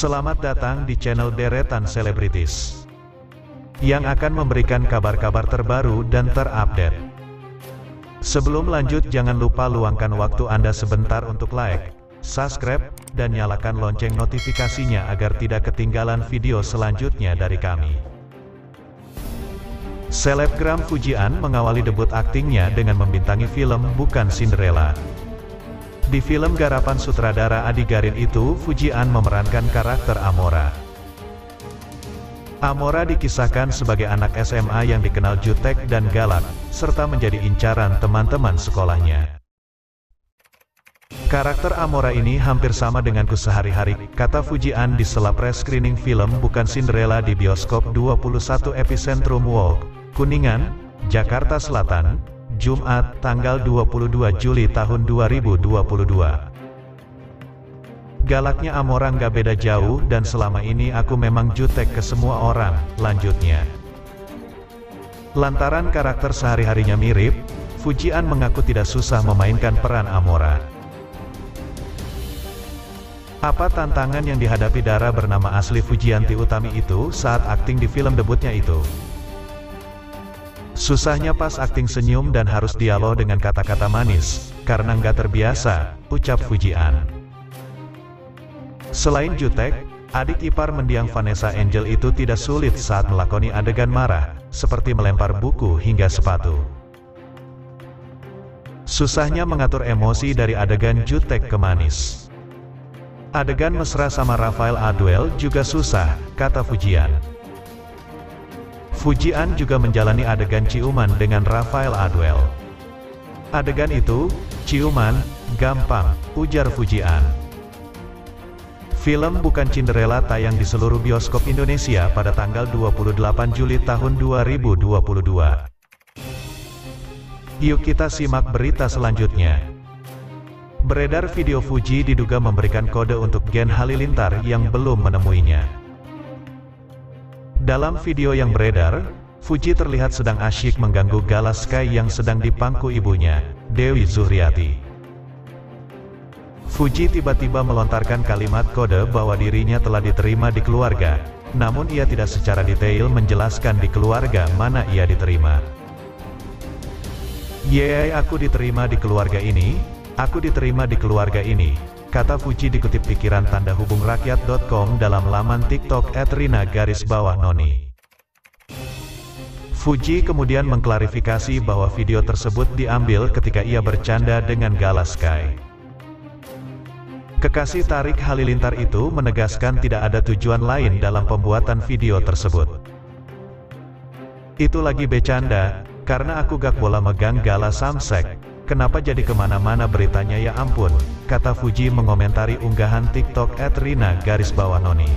Selamat datang di channel Deretan Selebritis yang akan memberikan kabar-kabar terbaru dan terupdate. Sebelum lanjut jangan lupa luangkan waktu Anda sebentar untuk like, subscribe, dan nyalakan lonceng notifikasinya agar tidak ketinggalan video selanjutnya dari kami. Selebgram Fujian mengawali debut aktingnya dengan membintangi film Bukan Cinderella. Di film garapan sutradara Adi Garin itu, Fujian memerankan karakter Amora. Amora dikisahkan sebagai anak SMA yang dikenal jutek dan galak, serta menjadi incaran teman-teman sekolahnya. Karakter Amora ini hampir sama denganku sehari-hari, kata Fujian di sela press screening film Bukan Cinderella di bioskop 21 Epicentrum Walk, Kuningan, Jakarta Selatan, Jumat, tanggal 22 Juli tahun 2022. Galaknya Amora gak beda jauh dan selama ini aku memang jutek ke semua orang, lanjutnya. Lantaran karakter sehari-harinya mirip, Fujian mengaku tidak susah memainkan peran Amora. Apa tantangan yang dihadapi Dara bernama asli Fujianti Utami itu saat akting di film debutnya itu? Susahnya pas akting senyum dan harus dialog dengan kata-kata manis, karena nggak terbiasa, ucap Fujian. Selain jutek, adik ipar mendiang Vanessa Angel itu tidak sulit saat melakoni adegan marah, seperti melempar buku hingga sepatu. Susahnya mengatur emosi dari adegan jutek ke manis. Adegan mesra sama Rafael Aduel juga susah, kata Fujian. Fujian juga menjalani adegan ciuman dengan Rafael Aduel. Adegan itu, ciuman, gampang, ujar Fujian. Film Bukan Cinderella tayang di seluruh bioskop Indonesia pada tanggal 28 Juli tahun 2022. Yuk kita simak berita selanjutnya. Beredar video Fuji diduga memberikan kode untuk Gen Halilintar yang belum menemuinya. Dalam video yang beredar, Fuji terlihat sedang asyik mengganggu Galas Sky yang sedang dipangku ibunya, Dewi Zuhriati. Fuji tiba-tiba melontarkan kalimat kode bahwa dirinya telah diterima di keluarga, namun ia tidak secara detail menjelaskan di keluarga mana ia diterima. Yeay aku diterima di keluarga ini, aku diterima di keluarga ini, Kata Fuji dikutip pikiran tanda hubung rakyat.com dalam laman TikTok @rina garis bawah noni. Fuji kemudian mengklarifikasi bahwa video tersebut diambil ketika ia bercanda dengan Gala Sky. Kekasih Tarik Halilintar itu menegaskan tidak ada tujuan lain dalam pembuatan video tersebut. Itu lagi bercanda, karena aku gak bola megang Gala Samsek, Kenapa jadi ke mana-mana beritanya ya ampun, kata Fuji mengomentari unggahan TikTok at Rina garis bawah noni.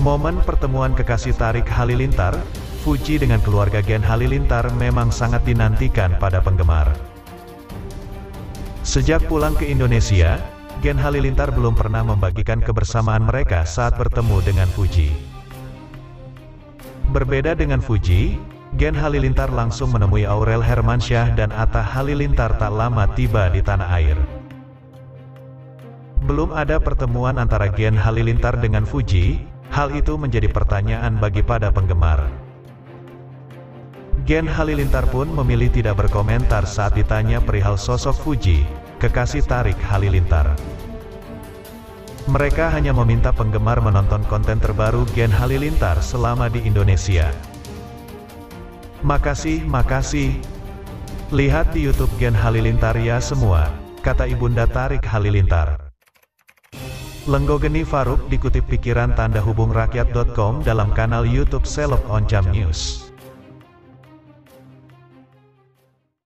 Momen pertemuan kekasih Tarik Halilintar, Fuji dengan keluarga Gen Halilintar memang sangat dinantikan pada penggemar. Sejak pulang ke Indonesia, Gen Halilintar belum pernah membagikan kebersamaan mereka saat bertemu dengan Fuji. Berbeda dengan Fuji, Gen Halilintar langsung menemui Aurel Hermansyah dan Atta Halilintar tak lama tiba di tanah air. Belum ada pertemuan antara Gen Halilintar dengan Fuji, hal itu menjadi pertanyaan bagi pada penggemar. Gen Halilintar pun memilih tidak berkomentar saat ditanya perihal sosok Fuji, kekasih Tarik Halilintar. Mereka hanya meminta penggemar menonton konten terbaru Gen Halilintar selama di Indonesia. Makasih, makasih. Lihat di YouTube Gen Halilintar ya semua, kata Ibunda Tarik Halilintar. Lenggogeni Faruk dikutip pikiran tanda hubung rakyat.com dalam kanal YouTube Selok Oncam News.